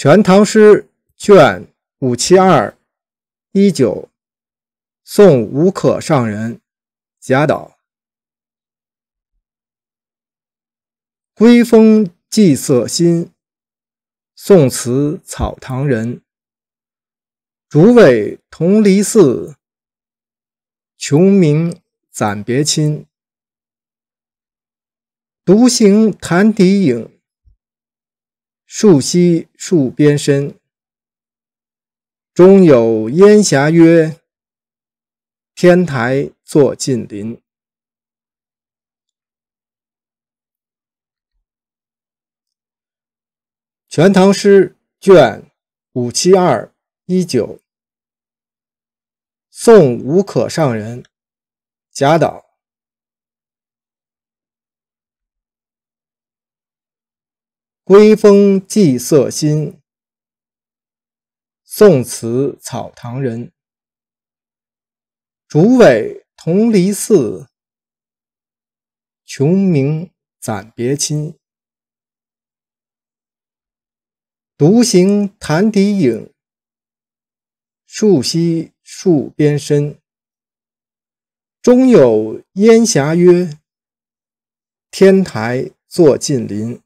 全唐诗》卷五七二一九，宋吴可上人贾岛。归风霁色新，宋词草堂人。竹苇同离寺，穷鸣暂别亲。独行潭底影。树稀树边深，中有烟霞约。天台作近邻，《全唐诗》卷五七二一九，宋吴可上人贾岛。归风霁色新，宋词草堂人。竹苇同离寺，穷明暂别亲。独行潭底影，树稀树边深。中有烟霞约，天台作近邻。